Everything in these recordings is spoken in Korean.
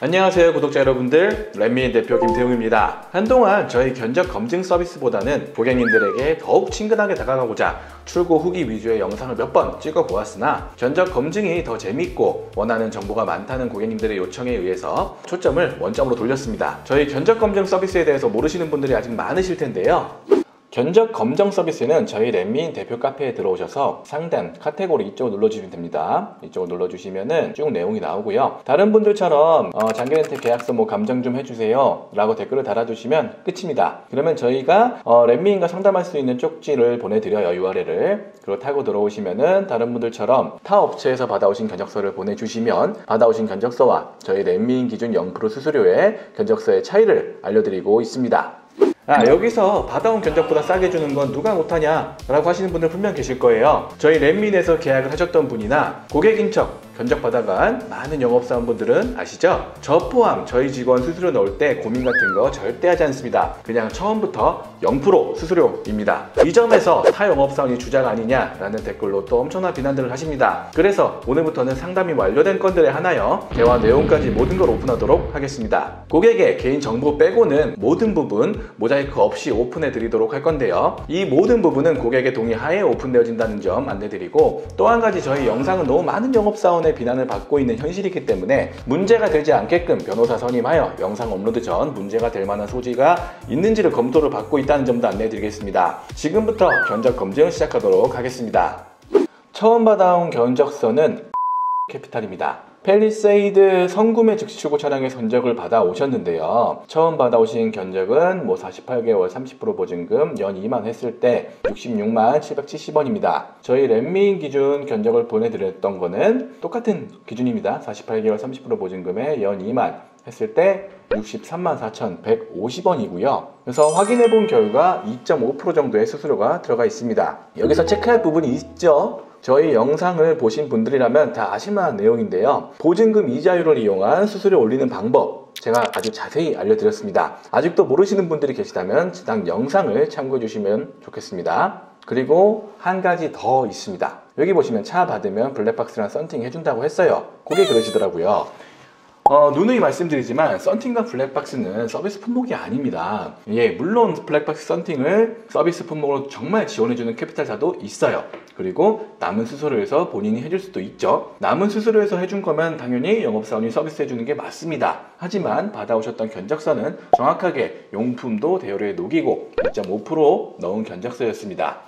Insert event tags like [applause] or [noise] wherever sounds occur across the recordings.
안녕하세요 구독자 여러분들. 랜미인 대표 김태웅입니다. 한동안 저희 견적 검증 서비스보다는 고객님들에게 더욱 친근하게 다가가고자 출고 후기 위주의 영상을 몇 번 찍어 보았으나 견적 검증이 더 재밌고 원하는 정보가 많다는 고객님들의 요청에 의해서 초점을 원점으로 돌렸습니다. 저희 견적 검증 서비스에 대해서 모르시는 분들이 아직 많으실 텐데요 견적 검증 서비스는 저희 랜미인 대표 카페에 들어오셔서 상단 카테고리 이쪽을 눌러주시면 됩니다. 이쪽을 눌러주시면은 쭉 내용이 나오고요. 다른 분들처럼 어, 장기렌트 계약서 뭐 감정 좀 해주세요 라고 댓글을 달아주시면 끝입니다. 그러면 저희가 어, 랜미인과 상담할 수 있는 쪽지를 보내드려요 URL을 그리고 타고 들어오시면은 다른 분들처럼 타 업체에서 받아오신 견적서를 보내주시면 받아오신 견적서와 저희 랜미인 기준 0% 수수료의 견적서의 차이를 알려드리고 있습니다. 아, 여기서 받아온 견적보다 싸게 주는 건 누가 못하냐? 라고 하시는 분들 분명 계실 거예요. 저희 랜민에서 계약을 하셨던 분이나 고객인 척 견적 받아간 많은 영업사원분들은 아시죠? 저 포함 저희 직원 수수료 넣을 때 고민 같은 거 절대 하지 않습니다. 그냥 처음부터 0% 수수료입니다. 이 점에서 타 영업사원이 주작 아니냐라는 댓글로 또 엄청난 비난들을 하십니다. 그래서 오늘부터는 상담이 완료된 건들에 하나요. 대화 내용까지 모든 걸 오픈하도록 하겠습니다. 고객의 개인 정보 빼고는 모든 부분 모자이크 없이 오픈해 드리도록 할 건데요. 이 모든 부분은 고객의 동의 하에 오픈되어진다는 점 안내드리고 또 한 가지 저희 영상은 너무 많은 영업사원의 언론의 비난을 받고 있는 현실이기 때문에 문제가 되지 않게끔 변호사 선임하여 영상 업로드 전 문제가 될 만한 소지가 있는지를 검토를 받고 있다는 점도 안내해드리겠습니다. 지금부터 견적 검증 시작하도록 하겠습니다. 처음 받아온 견적서는 [laughs] 캐피탈입니다. 팰리세이드 선구매 즉시 출고 차량의 견적을 받아 오셨는데요. 처음 받아오신 견적은 뭐 48개월 30% 보증금 연 2만 했을 때 66만 770원입니다. 저희 랜미인 기준 견적을 보내드렸던 거는 똑같은 기준입니다. 48개월 30% 보증금에 연 2만 했을 때 63만 4,150원이고요. 그래서 확인해 본 결과 2.5% 정도의 수수료가 들어가 있습니다. 여기서 체크할 부분이 있죠. 저희 영상을 보신 분들이라면 다 아실만한 내용인데요. 보증금 이자율을 이용한 수수료 올리는 방법 제가 아주 자세히 알려드렸습니다. 아직도 모르시는 분들이 계시다면 지난 영상을 참고해 주시면 좋겠습니다. 그리고 한 가지 더 있습니다. 여기 보시면 차 받으면 블랙박스랑 썬팅 해준다고 했어요. 그게 그러시더라고요. 어, 누누이 말씀드리지만 썬팅과 블랙박스는 서비스 품목이 아닙니다. 예, 물론 블랙박스 썬팅을 서비스 품목으로 정말 지원해주는 캐피탈사도 있어요. 그리고 남은 수수료에서 본인이 해줄 수도 있죠. 남은 수수료에서 해준 거면 당연히 영업사원이 서비스 해주는 게 맞습니다. 하지만 받아오셨던 견적서는 정확하게 용품도 대여료에 녹이고 2.5% 넣은 견적서였습니다.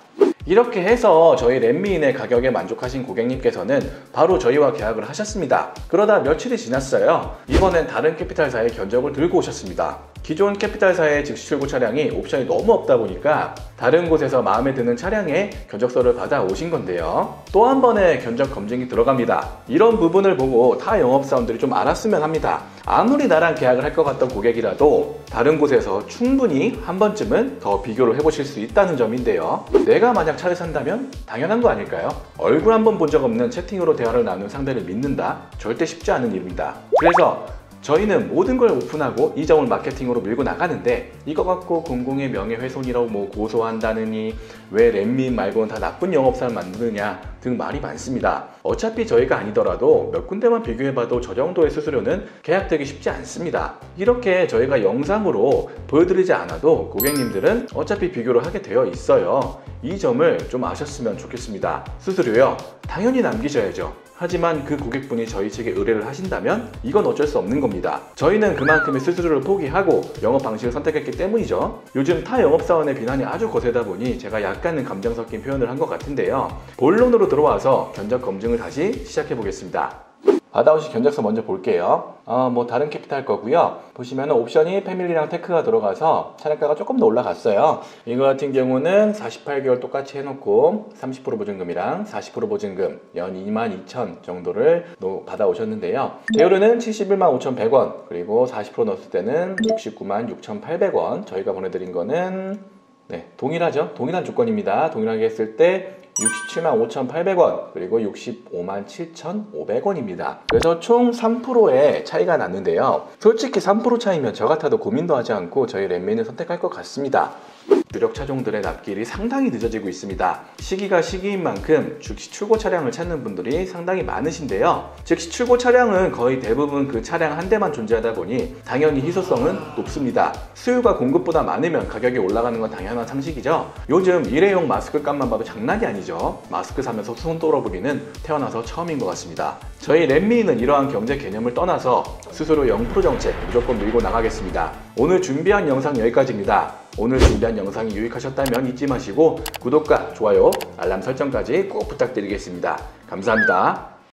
이렇게 해서 저희 랜미인의 가격에 만족하신 고객님께서는 바로 저희와 계약을 하셨습니다. 그러다 며칠이 지났어요. 이번엔 다른 캐피탈사의 견적을 들고 오셨습니다. 기존 캐피탈사의 즉시 출고 차량이 옵션이 너무 없다 보니까 다른 곳에서 마음에 드는 차량의 견적서를 받아 오신 건데요. 또 한 번의 견적 검증이 들어갑니다. 이런 부분을 보고 타 영업사원들이 좀 알았으면 합니다. 아무리 나랑 계약을 할 것 같던 고객이라도 다른 곳에서 충분히 한 번쯤은 더 비교를 해보실 수 있다는 점인데요. 내가 만약 차를 산다면 당연한 거 아닐까요? 얼굴 한 번 본 적 없는 채팅으로 대화를 나눈 상대를 믿는다? 절대 쉽지 않은 일입니다. 그래서 저희는 모든 걸 오픈하고 이 점을 마케팅으로 밀고 나가는데 이거 갖고 공공의 명예훼손이라고 뭐 고소한다느니 왜 랜민 말고는 다 나쁜 영업사를 만드느냐 등 말이 많습니다. 어차피 저희가 아니더라도 몇 군데만 비교해봐도 저 정도의 수수료는 계약되기 쉽지 않습니다. 이렇게 저희가 영상으로 보여드리지 않아도 고객님들은 어차피 비교를 하게 되어 있어요. 이 점을 좀 아셨으면 좋겠습니다. 수수료요? 당연히 남기셔야죠. 하지만 그 고객분이 저희 측에 의뢰를 하신다면 이건 어쩔 수 없는 겁니다. 저희는 그만큼의 수수료를 포기하고 영업 방식을 선택했기 때문이죠. 요즘 타 영업사원의 비난이 아주 거세다 보니 제가 약간은 감정 섞인 표현을 한 것 같은데요. 본론으로 들어와서 견적 검증을 다시 시작해 보겠습니다. 받아오신 견적서 먼저 볼게요. 어, 뭐 다른 캐피탈 거고요. 보시면 옵션이 패밀리랑 테크가 들어가서 차량가가 조금 더 올라갔어요. 이거 같은 경우는 48개월 똑같이 해놓고 30% 보증금이랑 40% 보증금 연22,000 정도를 받아오셨는데요. 대우료는 71만 5,100원 그리고 40% 넣었을 때는 69만 6,800원 저희가 보내드린 거는 네, 동일하죠. 동일한 조건입니다. 동일하게 했을 때 67만 5,800원 그리고 65만 7,500원입니다. 그래서 총 3%의 차이가 났는데요. 솔직히 3% 차이면 저 같아도 고민도 하지 않고 저희 랜맨을 선택할 것 같습니다. 유력 차종들의 납기일이 상당히 늦어지고 있습니다. 시기가 시기인 만큼 즉시 출고 차량을 찾는 분들이 상당히 많으신데요. 즉시 출고 차량은 거의 대부분 그 차량 한 대만 존재하다 보니 당연히 희소성은 높습니다. 수요가 공급보다 많으면 가격이 올라가는 건 당연한 상식이죠. 요즘 일회용 마스크 값만 봐도 장난이 아니죠. 마스크 사면서 손 떨어보기는 태어나서 처음인 것 같습니다. 저희 랩미는 이러한 경제 개념을 떠나서 스스로 0% 정책 무조건 밀고 나가겠습니다. 오늘 준비한 영상 여기까지입니다. 오늘 준비한 영상이 유익하셨다면 잊지 마시고 구독과 좋아요, 알람 설정까지 꼭 부탁드리겠습니다. 감사합니다.